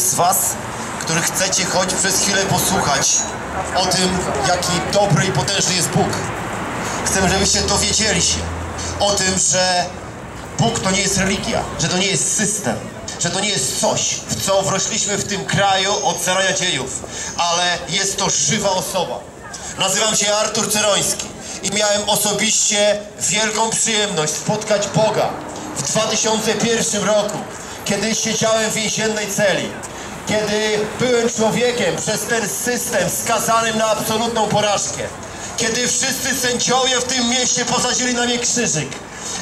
z Was, których chcecie choć przez chwilę posłuchać o tym, jaki dobry i potężny jest Bóg. Chcemy, żebyście dowiedzieli się o tym, że Bóg to nie jest religia, że to nie jest system, że to nie jest coś, w co wrośliśmy w tym kraju od zarania dziejów, ale jest to żywa osoba. Nazywam się Artur Ceroński i miałem osobiście wielką przyjemność spotkać Boga w 2001 roku, kiedy siedziałem w więziennej celi. Kiedy byłem człowiekiem przez ten system skazanym na absolutną porażkę. Kiedy wszyscy sędziowie w tym mieście posadzili na mnie krzyżyk.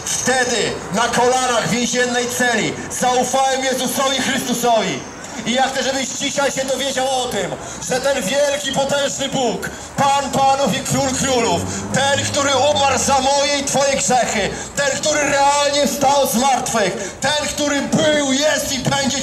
Wtedy na kolanach więziennej celi zaufałem Jezusowi Chrystusowi. I ja chcę, żebyś dzisiaj się dowiedział o tym, że ten wielki, potężny Bóg, Pan Panów i Król Królów, ten, który umarł za moje i Twoje grzechy, ten, który realnie wstał z martwych, ten, który był,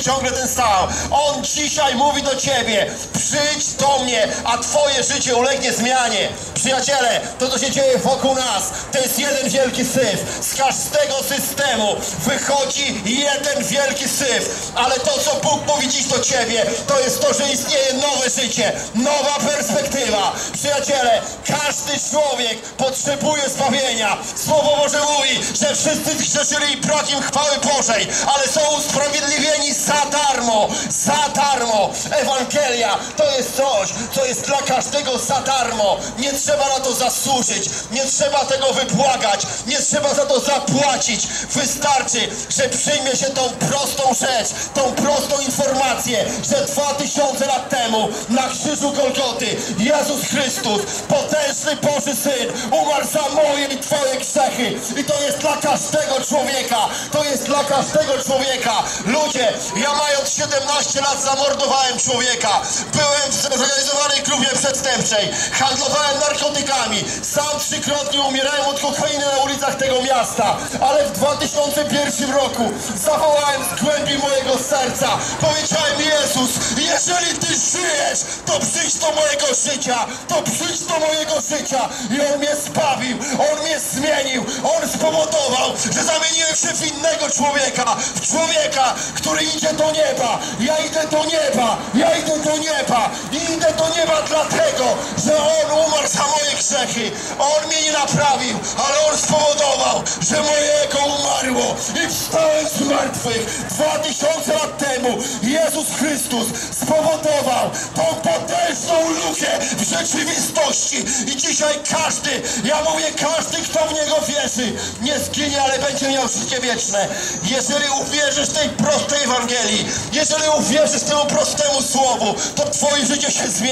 ciągle ten sam, On dzisiaj mówi do Ciebie, przyjdź do mnie, a Twoje życie ulegnie zmianie. Przyjaciele, to co się dzieje wokół nas, to jest jeden wielki syf. Z każdego systemu wychodzi jeden wielki syf, ale to, co Bóg mówi dziś do Ciebie, to jest to, że istnieje nowe życie, nowa perspektywa. Przyjaciele, każdy człowiek potrzebuje zbawienia. Słowo Boże mówi, że wszyscy zgrzeszyli i brak im chwały Bożej, ale są usprawiedliwieni za darmo, za darmo. Ewangelia to jest coś, co jest dla każdego za darmo. Nie trzeba na to zasłużyć, nie trzeba tego wybłagać, nie trzeba za to zapłacić. Wystarczy, że przyjmie się tą prostą rzecz, tą prostą informację, że dwa tysiące lat temu na krzyżu Golgoty Jezus Chrystus, potężny Boży Syn, umarł za moje i Twoje grzechy. I to jest dla każdego człowieka. To jest dla każdego człowieka. Ludzie, ja mając 17 lat zamordowałem człowieka. Byłem w zorganizowanej grupie przestępczej. Handlowałem narkotykami. Sam trzykrotnie umierałem od kokainy na ulicach tego miasta. Ale w 2001 roku zawołałem z głębi mojego serca. Powiedziałem Jezus, jeżeli Ty żyjesz, to przyjdź do mojego życia. To przyjdź do mojego życia. I On mnie zbawił. On mnie zmienił. On spowodował, że zamieniłem się w innego człowieka. W człowieka, który idzie do nieba. Ja idę do nieba. Ja idę do nieba. Idę do nieba dlatego, że On umarł za moje grzechy. On mnie nie naprawił, ale On spowodował, że moje ego umarło i wstałem z martwych. Dwa tysiące lat temu Jezus Chrystus spowodował tą potężną lukę w rzeczywistości. I dzisiaj każdy, ja mówię każdy, kto w Niego wierzy, nie zginie, ale będzie miał życie wieczne. Jeżeli uwierzysz tej prostej Ewangelii, jeżeli uwierzysz temu prostemu słowu, to Twoje życie się zmieni.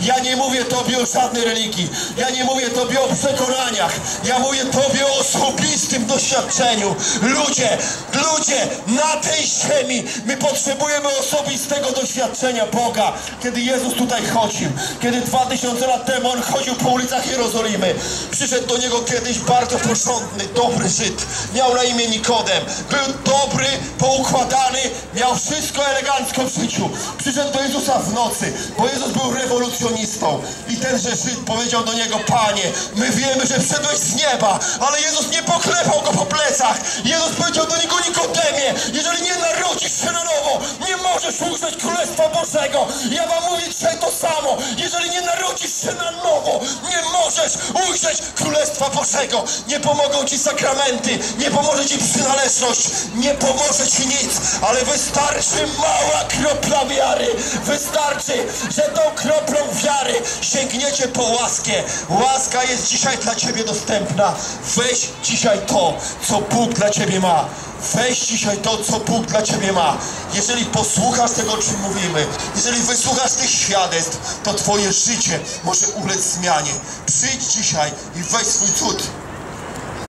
Ja nie mówię Tobie o żadnej religii. Ja nie mówię Tobie o przekonaniach. Ja mówię Tobie o osobistym doświadczeniu. Ludzie, ludzie, na tej ziemi my potrzebujemy osobistego doświadczenia Boga. Kiedy Jezus tutaj chodził, kiedy dwa tysiące lat temu On chodził po ulicach Jerozolimy, przyszedł do Niego kiedyś bardzo porządny, dobry Żyd. Miał na imię Nikodem. Był dobry, poukładany, miał wszystko elegancko w życiu. Przyszedł do Jezusa w nocy, bo Jezus był rewolucjonistą. I tenże Żyd powiedział do Niego, Panie, my wiemy, że wszedłeś z nieba, ale Jezus nie poklepał go po plecach. Jezus powiedział do niego, Nikodemie, jeżeli nie narodzisz się na nowo, nie możesz ujrzeć Królestwa Bożego. Ja wam możesz ujrzeć Królestwa Bożego. Nie pomogą ci sakramenty, nie pomoże ci przynależność, nie pomoże ci nic, ale wystarczy mała wiary. Wystarczy, że tą kroplą wiary sięgniecie po łaskę. Łaska jest dzisiaj dla ciebie dostępna. Weź dzisiaj to, co Bóg dla ciebie ma. Weź dzisiaj to, co Bóg dla Ciebie ma. Jeżeli posłuchasz tego, o czym mówimy, jeżeli wysłuchasz tych świadectw, to Twoje życie może ulec zmianie. Przyjdź dzisiaj i weź swój cud.